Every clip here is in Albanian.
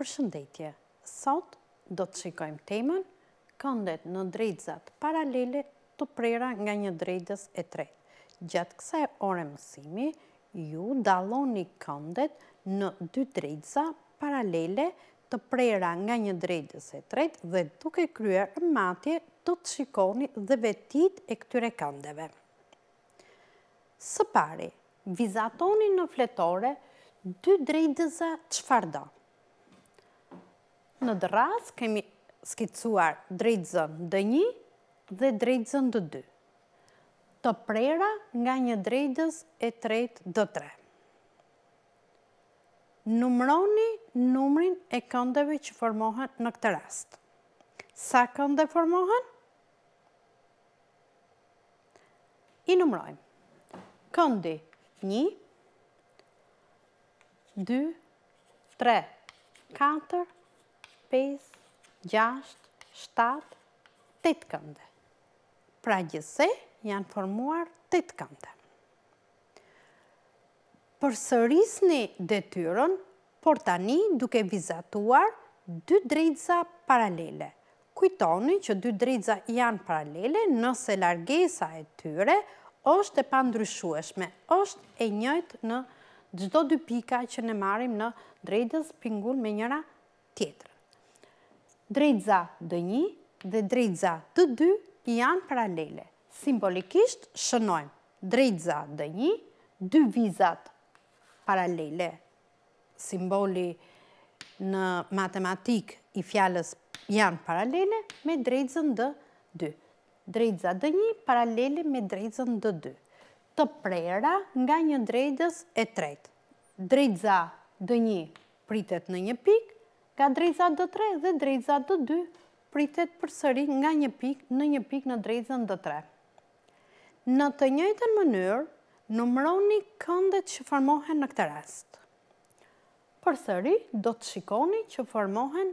Përshëndetje, sot do të shikojmë temën Këndet në drejtëzat paralele të prera nga një drejtëz e tretë. Gjatë kësaj ore mësimi, ju dalloni këndet në dy drejtëza paralele të prera nga një drejtëz e tretë dhe duke kryer matje do të shikoni dhe vetitë e këtyre këndeve. Së pari, vizatoni në fletore dy drejtëza çfarëdo. Në dërrasë kemi skicuar drejtëzën dë një dhe drejtëzën dë dy, të prera nga një drejtëz e tretë dë tre. Numëroni numrin e këndeve që formohen në këtë rast. Sa kënde formohen? I numrojmë. Këndi, një, dy, tre, katër, pesë, gjashtë, shtatë, tetë kënde. Pra gjithsej janë formuar tetë kënde. Përsërisni detyrën, por tani duke vizatuar dy drejtëza paralele. Kujtoni që dy drejtëza janë paralele nëse largesa e tyre është e pandryshueshme, është e njëjtë në çdo dy pika që ne marrim në drejtëz pingul me njëra tjetrën. Drejtëza dë një dhe drejtëza dë dy janë paralele. Simbolikisht shënojmë drejtëza dë një, dy vizat paralele, simboli në matematikë i fjalës janë paralele me drejtëzën dë dy. Drejtëza dë një paralele me drejtëzën dë dy. Të prera nga një drejtëz e tretë. Drejtëza dë një pritet në një pikë, nga drejtëza D tre dhe drejtëza D dy pritet përsëri nga një pikë në një pikë në drejtëzën D tre. Në të njëjtën mënyrë, numëroni këndet që formohen në këtë rast. Përsëri do të shikoni që formohen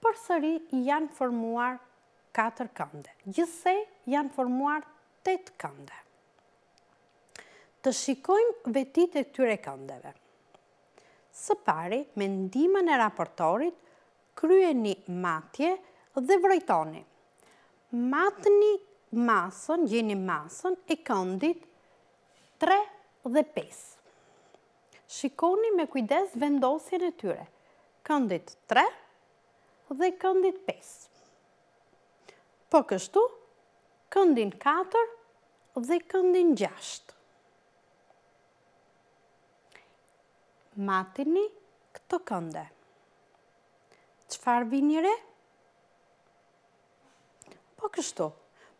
përsëri janë formuar katër kënde. Gjithsej janë formuar tetë kënde. Të shikojmë vetitë e këtyre këndeve. Së pari, me ndihmën e raportorit, kryeni matje dhe vrojtoni. Matni masën, gjeni masën e këndit 3 dhe 5. Shikoni me kujdes vendosjen e tyre, këndit tre dhe këndit pesë. Po kështu, këndin katër dhe këndin gjashtë. Matini këto kënde. Çfarë vini re? Po kështu,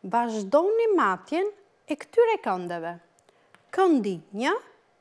vazhdoni matjen e këtyre këndeve. Këndi një,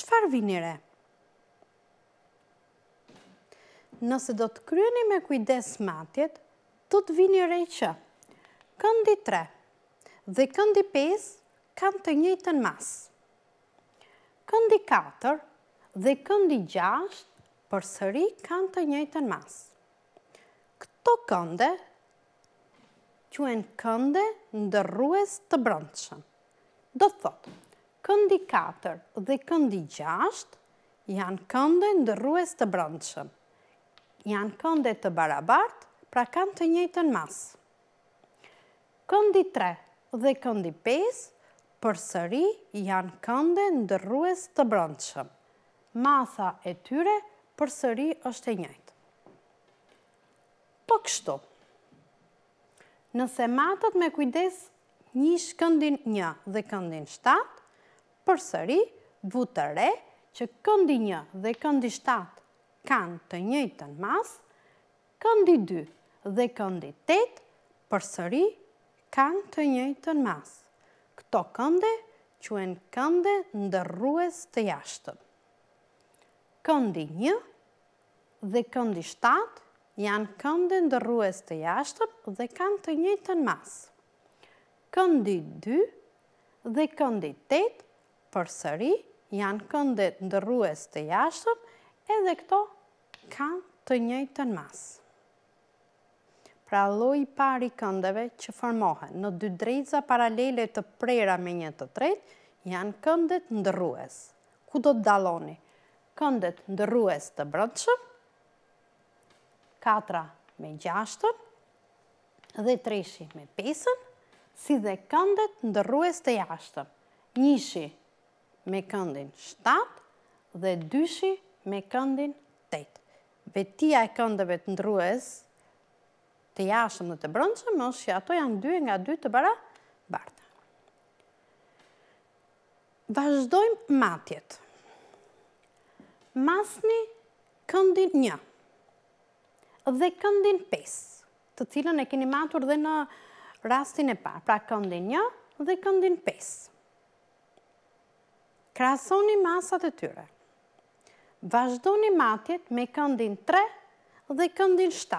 Çfarë vini re? Nëse do të kryeni me kujdes matjet, do të vini re që këndi 3 dhe këndi 5 kanë të njëjtën masë. Këndi 4 dhe këndi 6 përsëri kanë të njëjtën masë. Këto kënde quhen kënde ndërrues të brendshëm. Do të thotë, këndi katër dhe këndi gjashtë janë kënde ndërrues të brendshëm. Janë kënde të barabartë, pra kanë të njëjtën masë. Këndi tre dhe këndi pesë përsëri janë kënde ndërrues të brendshëm. Masa e tyre përsëri është e njëjtë. Po kështu. Nëse matët me kujdes njish këndin një dhe këndin shtatë, përsëri vutë re që këndi një dhe këndi shtatë kanë të njëjtën masë, këndi dy dhe këndi tetë përsëri kanë të njëjtën masë. Këto kënde quhen kënde ndërrues të jashtëm. Këndi një dhe këndi shtatë janë kënde ndërrues të jashtëm dhe kanë të njëjtën masë. Këndi dy dhe këndi tetë përsëri janë kënde ndërrues të jashtëm edhe këto kanë të njëjtën masë. Pra lloj i parë i këndeve që formohen në dy drejtëza paralele të prera me një të tretë janë këndet ndërrues. Ku do të dalloni? këndet ndërrues të brendshëm, katra me gjashtën dhe treshi me pesën, si dhe këndet ndërrues të jashtëm, njëshi me këndin shtatë dhe dyshi me këndin tetë. Vetia e këndeve të ndërrues të jashtëm dhe të brendshëm është që ato janë dy nga dy të barabarta. Vazhdojmë matjet. Masni këndin një dhe këndin 5, të cilën e keni matur dhe në rastin e parë, pra këndin një dhe këndin 5. Krahasoni masat e tyre. Vazhdoni matjet me këndin 3 dhe këndin 7.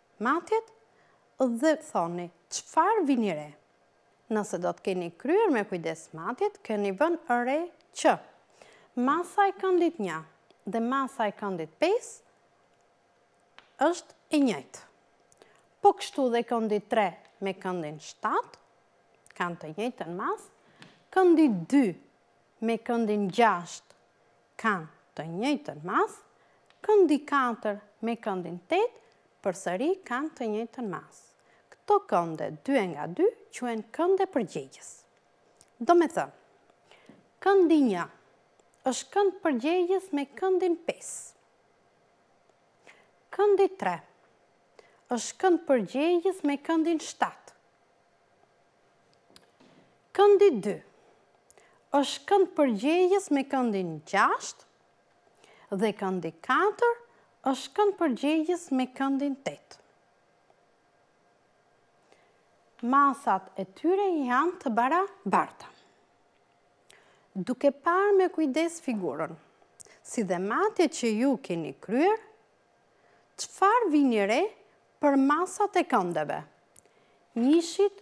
Matjet dhe thoni çfarë vini re. Nëse do të keni kryer me kujdes matjet, keni vënë re që masa e këndit një dhe masa e këndit pesë është e njëjtë. Po kështu dhe këndi 3 me këndin 7, kanë të njëjtën masë, këndi 2 me këndin 6 kanë të njëjtën masë, këndi katër me këndin tetë përsëri kanë të njëjtën masë. Këto kënde dy nga dy quhen kënde përgjegjës. Domethënë, këndi një është kënd përgjegjës me këndin pesë. Këndi tre është kënd përgjegjës me këndin shtatë. Këndi dy, është kënd përgjegjës me këndin gjashtë dhe këndi katër është kënd përgjegjës me këndin tetë. Masat e tyre janë të barabarta. Duke parë me kujdes figurën, si dhe matjet që ju keni kryer, çfarë vini re për masat e këndeve? Njëshit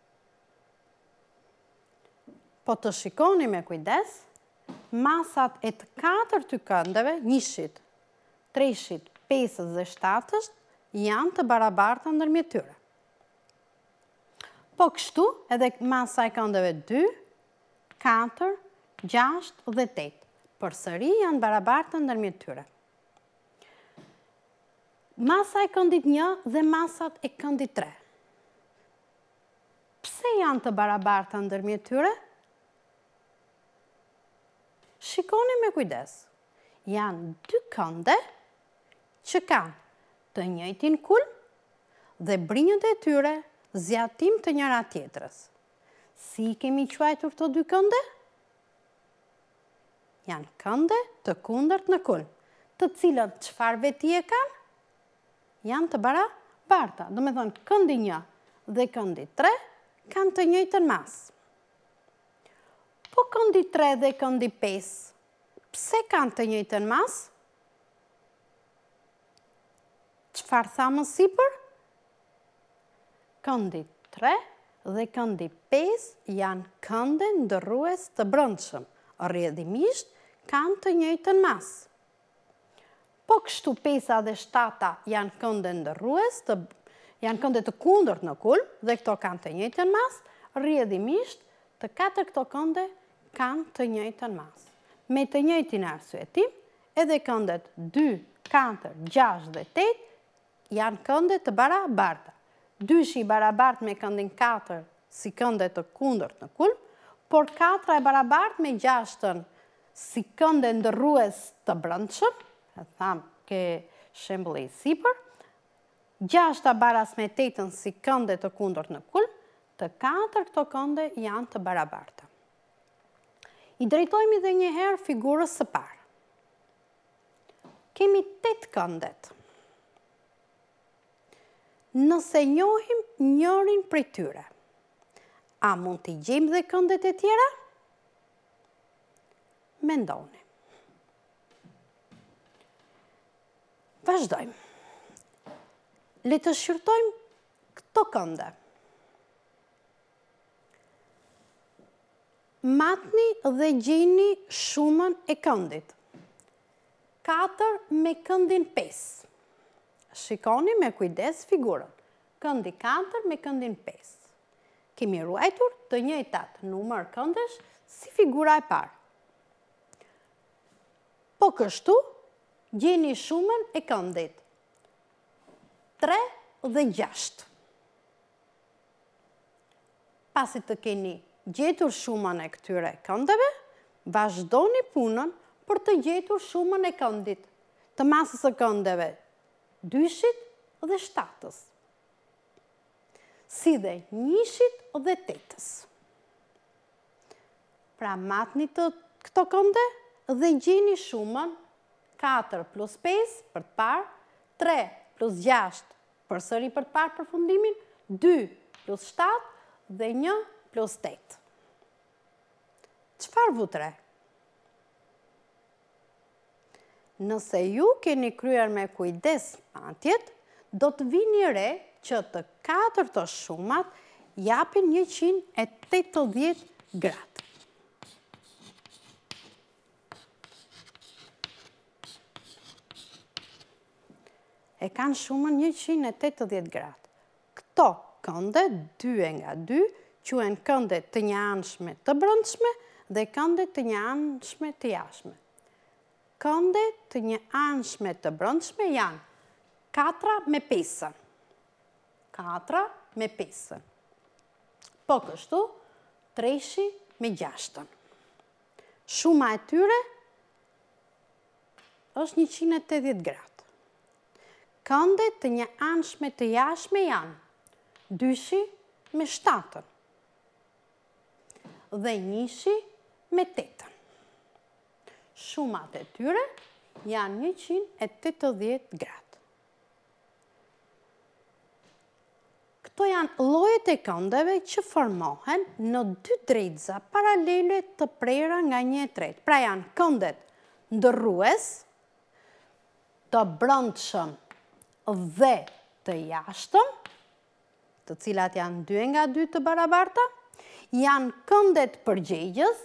Po të shikoni me kujdes, masat e të katër këtyre këndeve, njëshit, treshit, pesës dhe shtatës, janë të barabarta ndërmjet tyre. Po kështu edhe masa e këndeve 2, 4, 6 dhe 8, përsëri janë barabarta ndërmjet tyre. Masa e këndit 1 dhe masat e këndit 3. Pse janë të barabarta ndërmjet tyre? Shikoni me kujdes. Janë dy kënde që kanë të njëjtin kulm dhe brinjët e tyre zgjatim të njëra tjetrës. Si i kemi quajtur këto dy kënde? Janë kënde të kundërt në kulm, të cilët çfarë vetie kanë? Janë të barabarta, domethënë këndi një dhe këndi tre kanë të njëjtën masë. Po këndi 3 dhe këndi 5, pse kanë të njëjtën masë? Çfarë tha më sipër? Këndi 3 dhe këndi 5 janë kënde ndërrues të brendshëm. Rrjedhimisht kanë të njëjtën masë. Po kështu pesa dhe shtata janë kënde ndërrues, të, janë kënde të kundërt në kulm dhe këto kanë të njëjtën masë, rrjedhimisht të katër këto kënde kanë të njëjtën masë. Me të njëjtin arsyetim, edhe këndet 2, 4, 6 dhe 8 Janë kënde të barabarta. Dyshi i barabartë me këndin katër si kënde të kundërt në kulm, por katra e barabartë me gjashtën si kënde ndërrues të brendshëm, e thamë ke shembulli i sipër, gjashta baras me tetën si kënde të kundërt në kulm, të katër këto kënde janë të barabarta. I drejtohemi dhe njëherë figurës së parë. Kemi tetë këndet. Nëse njohim njërin prej tyre, a mund t'i gjejmë dhe këndet e tjera? Mendoni. Vazhdojmë. Le të shqyrtojmë këto kënde. Matni dhe gjeni shumën e këndit katër me këndin pesë. Shikoni me kujdes figurën. Këndi katër me këndin pesë. Kemi ruajtur të njëjtat numër këndesh si figura e parë. Po kështu, gjeni shumën e këndit 3 dhe 6. Pasi të keni gjetur shumën e këtyre këndeve, vazhdoni punën për të gjetur shumën e këndit të masës së këndeve dyshit dhe shtatës, si dhe njëshit dhe tetës. Pra matni këto kënde dhe gjeni shumën 4 plus 5 për të parë, 3 plus 6 Përsëri për të parë përfundimin, dy plus shtatë dhe një plus tetë. Çfarë vutë re? Nëse ju keni kryer me kujdes matjet, do të vini re që të katërta shumat japin 180 gradë. E kanë shumën 180 gradë. Këto kënde, dy e nga dy, quhen kënde të njëanshme të brendshme dhe kënde të njëanshme të jashtme. Kënde të njëanshme të brendshme janë katra me pesën. Katra me pesën. Po kështu, treshi me gjashtën. Shuma e tyre është njëqind e tetëdhjetë gradë. Kënde të njëanshme të jashtme janë dyshi me shtatën dhe njëshi me tetën. Shumat e tyre janë njëqind e tetëdhjetë gradë. Këto janë llojet e këndeve që formohen në dy drejtëza paralele të prera nga një e tretë. Pra janë këndet ndërrues të brendshëm dhe të jashtëm, të cilat janë dy e nga dy të barabarta, janë këndet përgjegjës,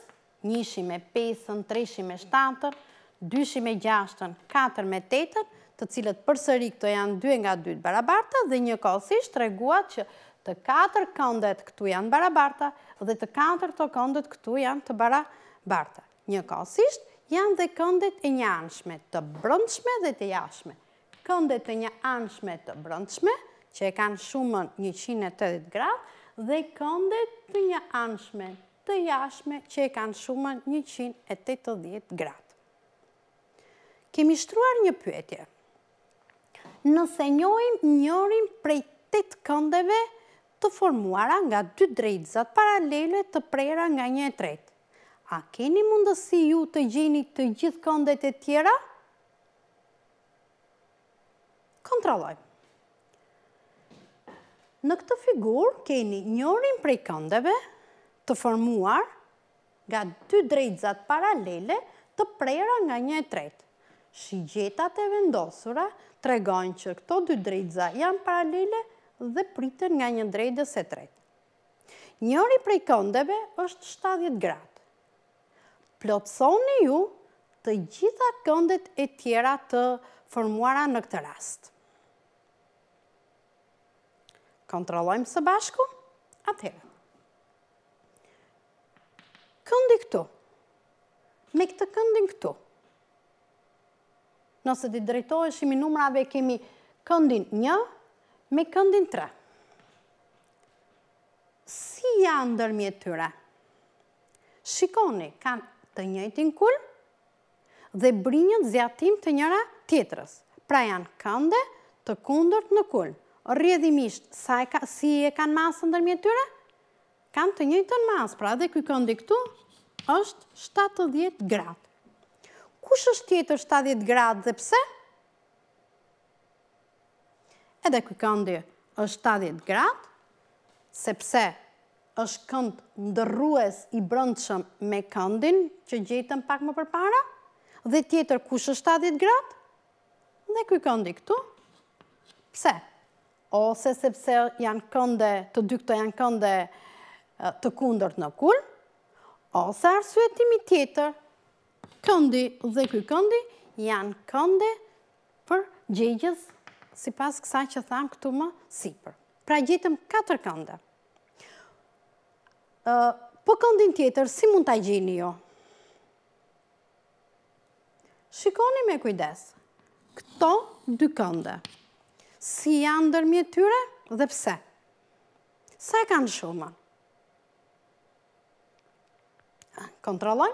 njëshi me pesën, treshi me shtatën, dyshi me gjashtën, katër me tetën, të cilat përsëri këto janë dy e nga dy të barabarta dhe njëkohësisht treguat që të katër këndet këtu janë barabarta dhe të katër këto këndet këtu janë të barabarta. Njëkohësisht janë dhe këndet e njëanshme, të brendshme dhe të jashtme. kënde të njëanshme të brendshme, që e kanë shumën njëqind e tetëdhjetë gradë, dhe kënde të njëanshme të jashtme, që e kanë shumën njëqind e tetëdhjetë gradë. Kemi shtruar një pyetje. Nëse njohim njërin prej tetë këndeve të formuara nga dy drejtëzat paralele të prera nga një e tretë. A keni mundësi ju të gjeni të gjithë këndet e tjera? Kontrollojmë. Në këtë figurë keni njërin prej këndeve të formuar nga dy drejtëzat paralele të prera nga një e tretë. Shigjetat e vendosura tregojnë që këto dy drejtëza janë paralele dhe priten nga një drejtëz e tretë. Njëri prej këndeve është 70 gradë. Plotësoni ju të gjitha këndet e tjera të formuara në këtë rast. Kontrollojmë së bashku, atëherë. Këndi këtu, me këtë këndin këtu, nëse t'i drejtoheshim numrave kemi këndin një, me këndin tre. Si janë ndërmjet tyre? Shikoni, kanë të njëjtin kulm dhe brinjët zgjatim të njëra tjetrës. Pra janë kënde të kundërt në kulm. Rrjedhimisht, sa e ka, si e kanë masën ndërmjet tyre? Kanë të njëjtën masë, pra edhe ky këndi këtu është 70 gradë. Kush është tjetër 70 gradë dhe pse? Edhe ky këndi është 70 gradë, sepse është kënd ndërrues i brendshëm me këndin që gjetëm pak më përpara, dhe tjetër kush është 70 gradë, dhe ky këndi këtu, pse? Ose sepse janë kënde, të dy këto janë kënde të kundërt në kulm, ose arsyetimi tjetër, këndi dhe ky këndi janë kënde përgjegjës sipas kësaj që thamë këtu më sipër. Pra gjetëm 4 kënde. Po këndin tjetër, si mund ta gjeni ju? Shikoni me kujdes, këto dy kënde, si janë ndërmjet tyre dhe pse? Sa e kanë shumën? Kontrolloj,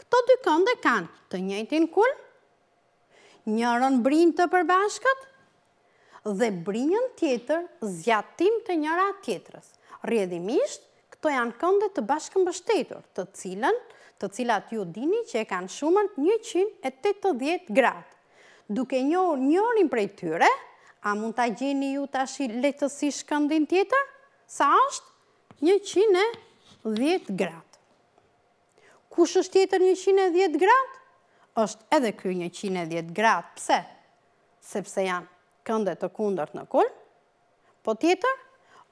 këto dy kënde kanë të njëjtin kulm, njërën brinjë të përbashkët, dhe brinjën tjetër zgjatim të njëra tjetrës. Rrjedhimisht, këto janë kënde të bashkëmbështetur, të cilën, të cilat ju dini që e kanë shumën njëqind e tetëdhjetë gradë. Duke njohur njërin prej tyre, a mund ta gjeni ju tashi lehtësisht këndin tjetër? Sa është? Njëqind e dhjetë gradë. Kush është tjetër 110 gradë? Është edhe ky 110 gradë. Pse? Sepse janë kënde të kundërt në kulm. Po tjetër,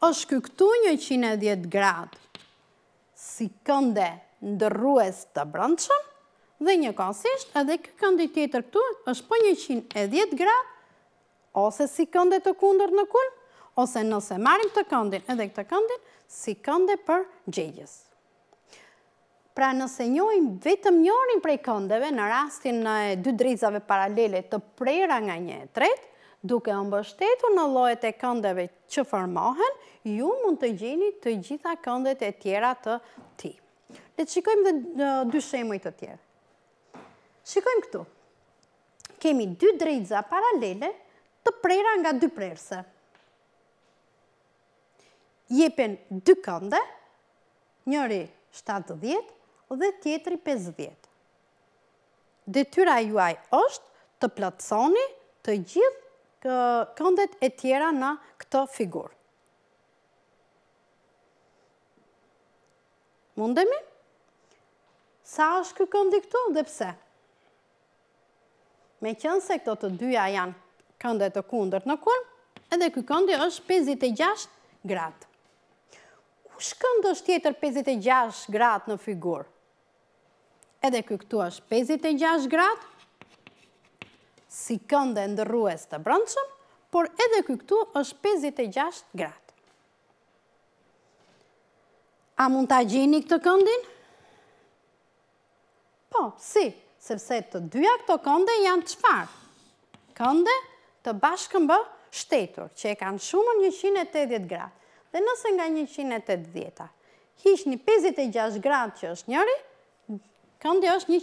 është ky këtu 110 gradë si kënde ndërrues të brendshëm dhe njëkohësisht edhe ky këndi tjetër këtu është po 110 gradë ose si kënde të kundërt në kulm, ose nëse marrim këtë këndin edhe këtë këndin, si kënde përgjegjës. Pra nëse njohim vetëm njërin prej këndeve në rastin e dy drejtëzave paralele të prera nga një e tretë, duke u mbështetur në llojet e këndeve që formohen, ju mund të gjeni të gjitha këndet e tjera të tij. Le të shikojmë dhe dy shembuj të tjerë. Shikojmë këtu. Kemi dy drejtëza paralele të prera nga dy prerëse. jepen dy kënde, njëri 70 dhe tjetri 56. Detyra juaj është të plotësoni të gjithë këndet e tjera në këtë figurë. Mundemi? Sa është ky këndi këtu dhe pse? Meqenëse këto të dyja janë kënde të kundërt në kulm, edhe ky këndi është 56 gradë. Kush kënd është tjetër 56 gradë në figurë? Edhe ky këtu është 56 gradë, si kënde ndërrues të brendshëm, por edhe ky këtu është 56 gradë. A mund ta gjeni këtë këndin? Po, si, sepse të dyja këto kënde janë çfarë? Kënde të bashkëmbështetur, që e kanë shumën 180 gradë. Dhe nëse nga 180-a hiqni 56 gradë që është njëri, këndi është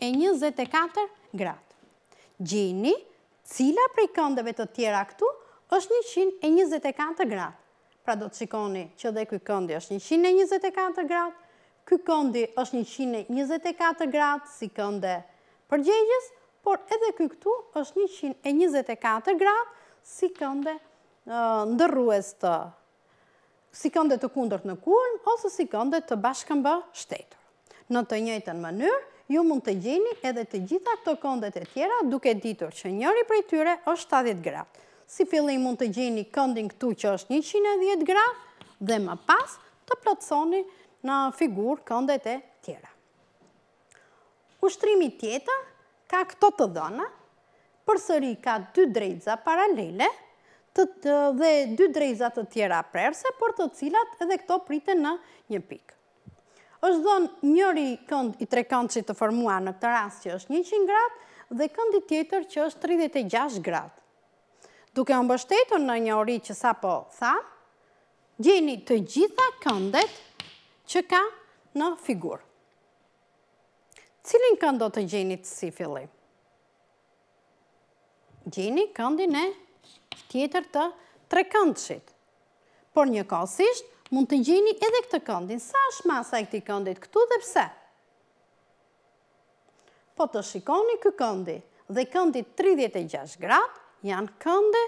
124 gradë. Gjeni, cila prej këndeve të tjera këtu, është 124 gradë. Pra do të shikoni që dhe ky këndi është 124 gradë, ky këndi është 124 gradë si kënde përgjegjës, por edhe ky këtu është 124 gradë si kënde ndërrues të si kënde të kundërt në kulm, ose si kënde të bashkëmbështetur. Në të njëjtën mënyrë, ju mund të gjeni edhe të gjitha këto këndet e tjera duke ditur që njëri prej tyre është shtatëdhjetë gradë. Si fillim mund të gjeni këndin këtu që është njëqind e dhjetë gradë dhe më pas të plotësoni në figurë këndet e tjera. Ushtrimi tjetër ka këto të dhëna, përsëri ka dy drejtëza paralele dhe dy drejtëza të tjera prerëse, por të cilat edhe këto priten në një pikë. Është dhënë njëri kënd i trekëndëshit të formuar në këtë rast që është 100 gradë dhe këndi tjetër që është 36 gradë. Duke u mbështetur në njohuri që sapo thamë, gjeni të gjitha këndet që ka në figurë. Cilin kënd do të gjenit si fillim? gjeni këndin tjetër të trekëndëshit. Por njëkohësisht, mund të gjeni edhe këtë këndin. Sa është masa e këtij këndit këtu dhe pse? Po të shikoni ky këndi dhe këndi 36 gradë janë kënde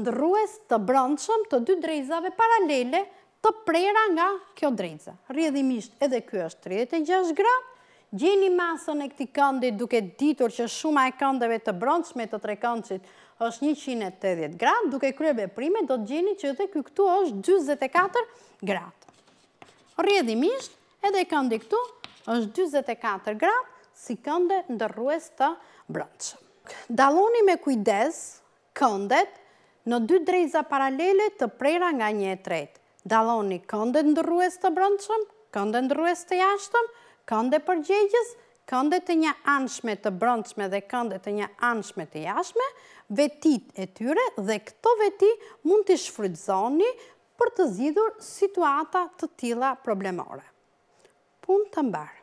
ndërrues të brendshëm të dy drejtëzave paralele të prera nga kjo drejtëz. Rrjedhimisht edhe ky është tridhjetë e gjashtë gradë. Gjeni masën e këtij këndi duke ditur që shuma e këndeve të brendshme të trekëndshit është njëqind e tetëdhjetë gradë, duke kryer veprime do të gjeni që edhe ky këtu është dyzet e katër gradë. Rrjedhimisht edhe këndi këtu është dyzet e katër gradë si kënde ndërrues të brendshëm. Dalloni me kujdes Këndet, në dy drejtëza paralele të prera nga një e tretë. Dalloni këndet ndërrues të brendshëm, këndet ndërrues të jashtëm, kënde përgjegjës, kënde të njëanshme të brendshme dhe kënde të njëanshme të jashtme, vetitë e tyre dhe këto veti mund t'i shfrytëzoni për të zgjidhur situata të tilla problemore. Punë të mbarë!